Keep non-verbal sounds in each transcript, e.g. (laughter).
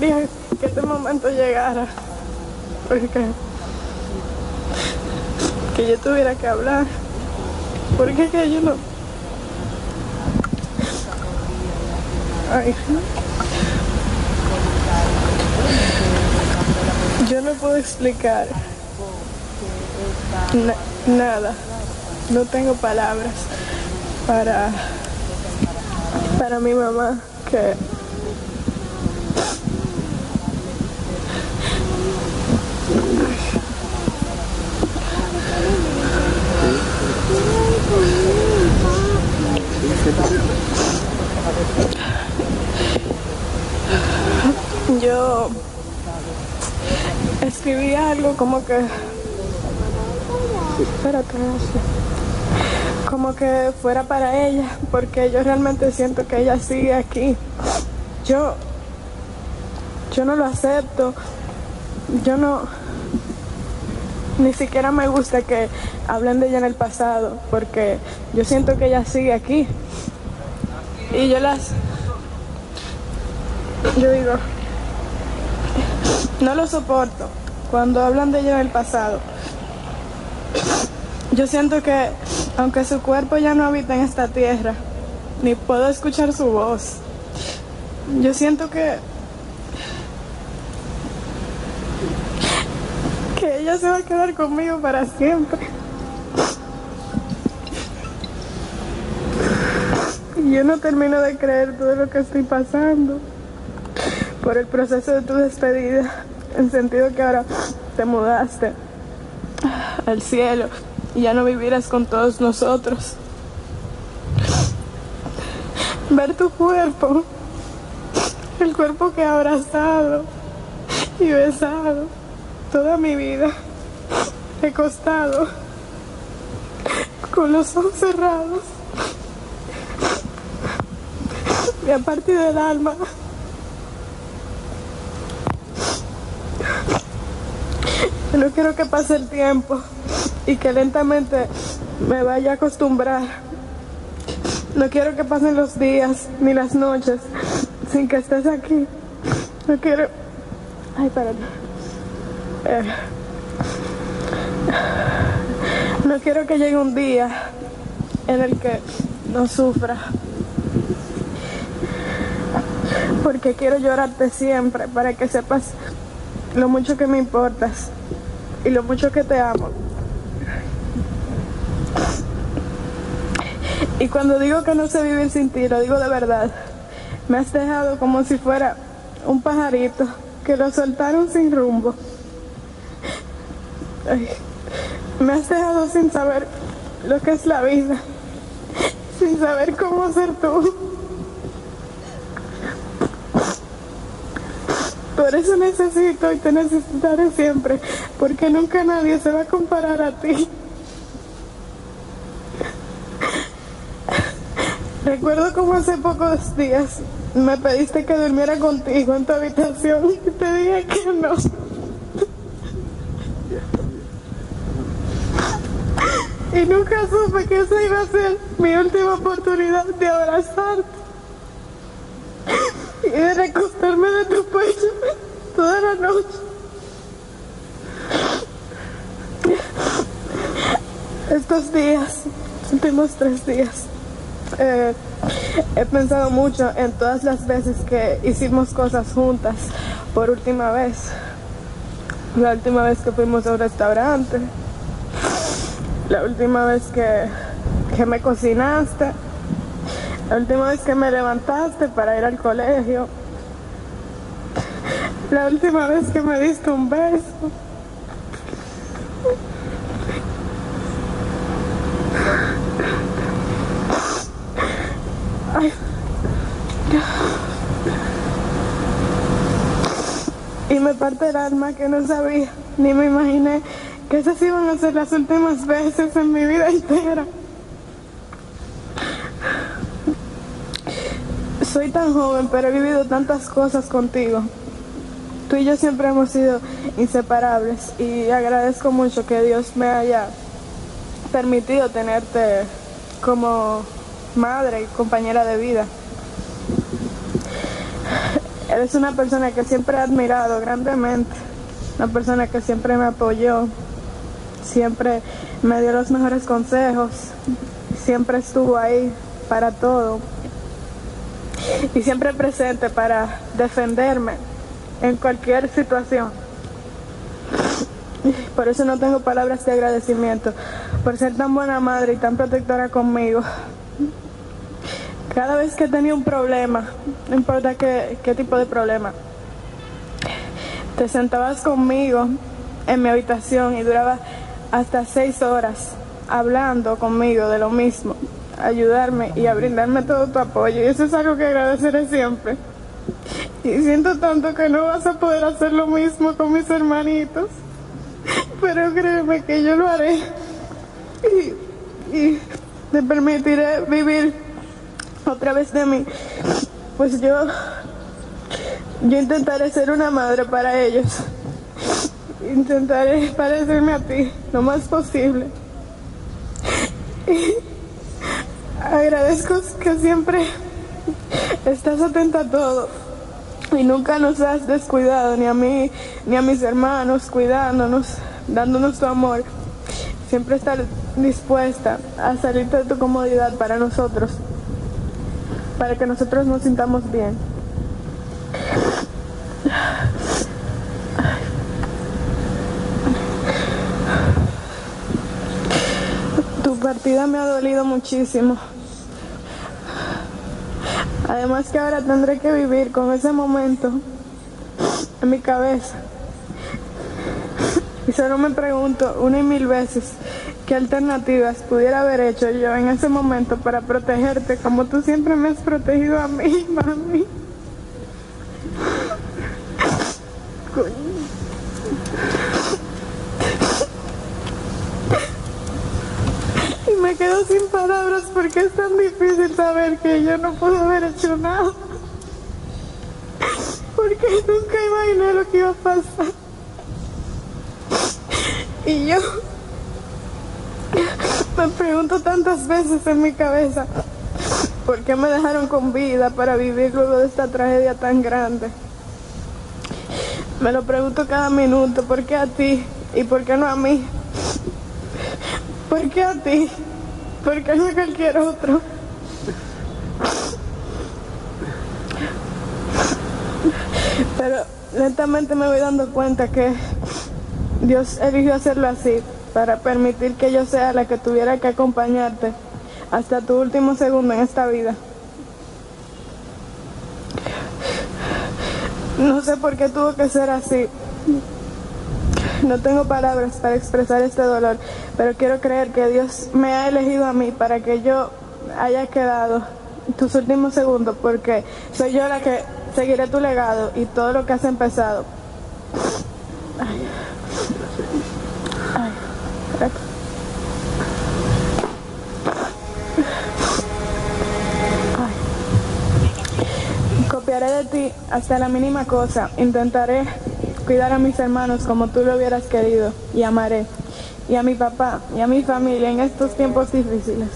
quería que este momento llegara, porque que yo tuviera que hablar, porque que yo no... Ay, yo no puedo explicar na- nada, no tengo palabras para, para mi mamá que yo escribí algo como que espérate como que fuera para ella porque yo realmente siento que ella sigue aquí. Yo yo no lo acepto yo no ni siquiera me gusta que hablen de ella en el pasado porque yo siento que ella sigue aquí. Y yo las yo digo no lo soporto cuando hablan de ella en el pasado. Yo siento que, aunque su cuerpo ya no habita en esta tierra, ni puedo escuchar su voz, yo siento que. que ella se va a quedar conmigo para siempre. Y yo no termino de creer todo lo que estoy pasando por el proceso de tu despedida, en sentido que ahora te mudaste al cielo y ya no vivirás con todos nosotros. Ver tu cuerpo, el cuerpo que he abrazado y besado toda mi vida, he costado con los ojos cerrados y a partir del alma. No quiero que pase el tiempo y que lentamente me vaya a acostumbrar. No quiero que pasen los días ni las noches sin que estés aquí. No quiero... Ay, espérate. Eh, No quiero que llegue un día en el que no sufra. Porque quiero llorarte siempre para que sepas lo mucho que me importas y lo mucho que te amo. Y cuando digo que no sé vivir sin ti, lo digo de verdad. Me has dejado como si fuera un pajarito que lo soltaron sin rumbo. Ay, me has dejado sin saber lo que es la vida, sin saber cómo ser tú. Por eso necesito y te necesitaré siempre, porque nunca nadie se va a comparar a ti. Recuerdo como hace pocos días me pediste que durmiera contigo en tu habitación y te dije que no. Y nunca supe que esa iba a ser mi última oportunidad de abrazarte y recostarme de tu pecho toda la noche. Estos días, últimos tres días, eh, he pensado mucho en todas las veces que hicimos cosas juntas por última vez. La última vez que fuimos a un restaurante, la última vez que, que me cocinaste, la última vez que me levantaste para ir al colegio, la última vez que me diste un beso. Ay. Y me parte el alma que no sabía, ni me imaginé que esas iban a ser las últimas veces en mi vida entera. Soy tan joven, pero he vivido tantas cosas contigo. Tú y yo siempre hemos sido inseparables y agradezco mucho que Dios me haya permitido tenerte como madre y compañera de vida. Eres una persona que siempre he admirado grandemente, una persona que siempre me apoyó, siempre me dio los mejores consejos, siempre estuvo ahí para todo (laughs) y siempre presente para defenderme en cualquier situación. (laughs) Por eso no tengo palabras de agradecimiento, por ser tan buena madre y tan protectora conmigo. Cada vez que tenía un problema, no importa qué, qué tipo de problema, te sentabas conmigo en mi habitación y duraba hasta seis horas hablando conmigo de lo mismo, ayudarme y a brindarme todo tu apoyo. Y eso es algo que agradeceré siempre. Y siento tanto que no vas a poder hacer lo mismo con mis hermanitos. Pero créeme que yo lo haré. Y, y te permitiré vivir otra vez de mí. Pues yo, yo intentaré ser una madre para ellos. Intentaré parecerme a ti lo más posible. Agradezco que siempre estás atenta a todo y nunca nos has descuidado, ni a mí, ni a mis hermanos, cuidándonos, dándonos tu amor. Siempre estar dispuesta a salirte de tu comodidad para nosotros, para que nosotros nos sintamos bien. Tu partida me ha dolido muchísimo. Además que ahora tendré que vivir con ese momento en mi cabeza. Y solo me pregunto una y mil veces qué alternativas pudiera haber hecho yo en ese momento para protegerte como tú siempre me has protegido a mí, (laughs) mami. Y me sin palabras porque es tan difícil saber que yo no puedo haber hecho nada. Porque nunca imaginé lo que iba a pasar. Y yo me pregunto tantas veces en mi cabeza, ¿por qué me dejaron con vida para vivir luego de esta tragedia tan grande? Me lo pregunto cada minuto, ¿por qué a ti y por qué no a mí? ¿Por qué a ti? ¿Por qué no cualquier otro? Pero lentamente me voy dando cuenta que Dios eligió hacerlo así para permitir que yo sea la que tuviera que acompañarte hasta tu último segundo en esta vida. No sé por qué tuvo que ser así. (laughs) No tengo palabras para expresar este dolor, pero quiero creer que Dios me ha elegido a mí para que yo haya quedado tus últimos segundos, porque soy yo la que seguiré tu legado y todo lo que has empezado. Ay. Copiaré de ti hasta la mínima cosa. Intentaré cuidar a mis hermanos como tú lo hubieras querido y amaré. Y a mi papá y a mi familia en estos tiempos difíciles.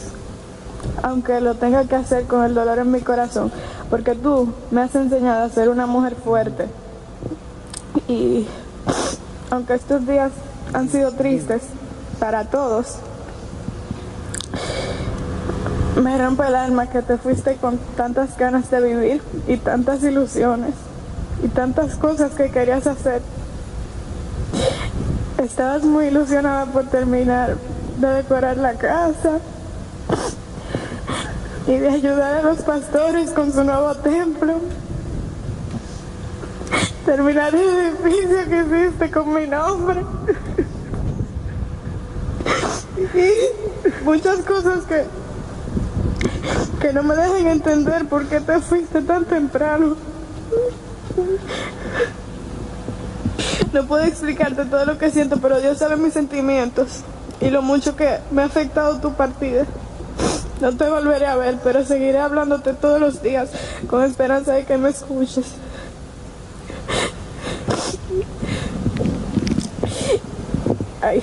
Aunque lo tenga que hacer con el dolor en mi corazón. Porque tú me has enseñado a ser una mujer fuerte. Y aunque estos días han sido tristes para todos, me rompe el alma que te fuiste con tantas ganas de vivir y tantas ilusiones y tantas cosas que querías hacer. Estabas muy ilusionada por terminar de decorar la casa y de ayudar a los pastores con su nuevo templo. Terminar el edificio que hiciste con mi nombre. Y muchas cosas que, que no me dejan entender por qué te fuiste tan temprano. No puedo explicarte todo lo que siento, pero Dios sabe mis sentimientos y lo mucho que me ha afectado tu partida. No te volveré a ver, pero seguiré hablándote todos los días con esperanza de que me escuches. Ay.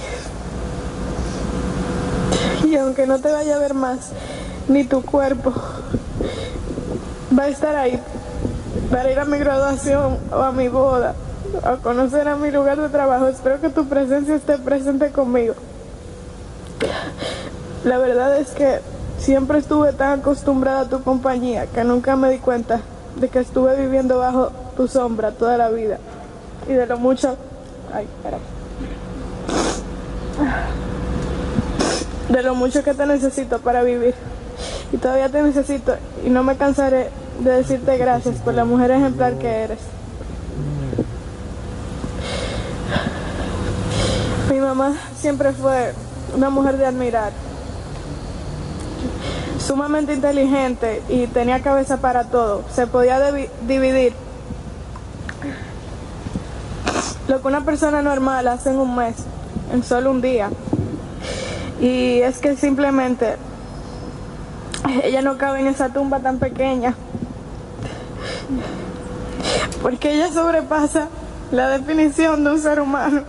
Y aunque no te vaya a ver más, ni tu cuerpo va a estar ahí para ir a mi graduación o a mi boda, a conocer a mi lugar de trabajo. Espero que tu presencia esté presente conmigo. La verdad es que siempre estuve tan acostumbrada a tu compañía que nunca me di cuenta de que estuve viviendo bajo tu sombra toda la vida y de lo mucho... Ay, espera. De lo mucho que te necesito para vivir. Y todavía te necesito y no me cansaré de decirte gracias por la mujer ejemplar que eres. Mi mamá siempre fue una mujer de admirar, sumamente inteligente y tenía cabeza para todo. Se podía dividir lo que una persona normal hace en un mes, en solo un día. Y es que simplemente ella no cabe en esa tumba tan pequeña. Porque ella sobrepasa la definición de un ser humano.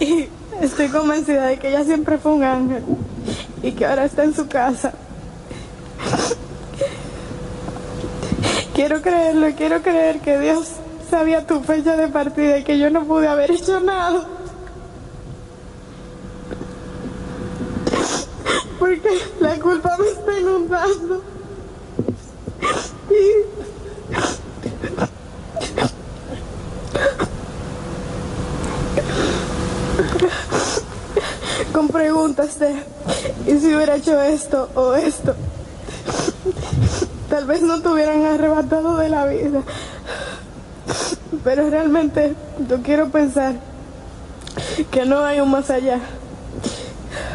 Y estoy convencida de que ella siempre fue un ángel y que ahora está en su casa. Quiero creerlo, quiero creer que Dios sabía tu fecha de partida y que yo no pude haber hecho nada. Porque la culpa me está inundando. Con ¿y si hubiera hecho esto o esto? Tal vez no te hubieran arrebatado de la vida. Pero realmente yo quiero pensar que no hay un más allá.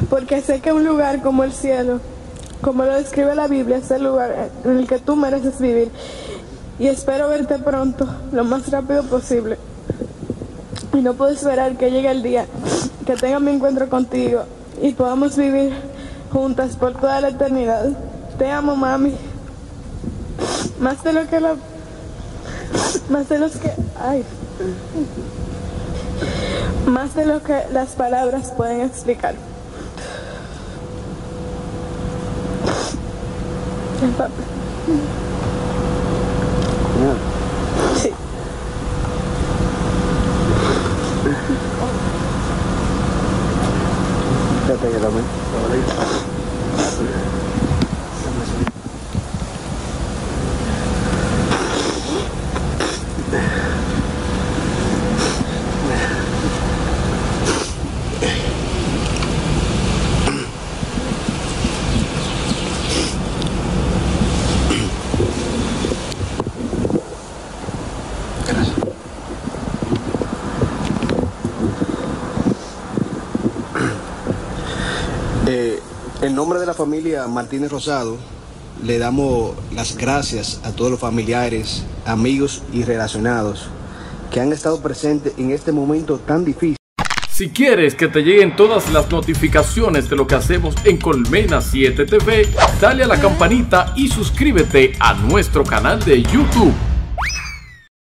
Porque sé que un lugar como el cielo, como lo describe la Biblia, es el lugar en el que tú mereces vivir. Y espero verte pronto, lo más rápido posible. Y no puedo esperar que llegue el día que tenga mi encuentro contigo y podamos vivir juntas por toda la eternidad. Te amo, mami. Más de lo que la... Más de los que... Ay. Más de lo que las palabras pueden explicar. Sí. बताइए Ramesh Eh, en nombre de la familia Martínez Rosado, le damos las gracias a todos los familiares, amigos y relacionados que han estado presentes en este momento tan difícil. Si quieres que te lleguen todas las notificaciones de lo que hacemos en Colmena 7 TV, dale a la campanita y suscríbete a nuestro canal de YouTube.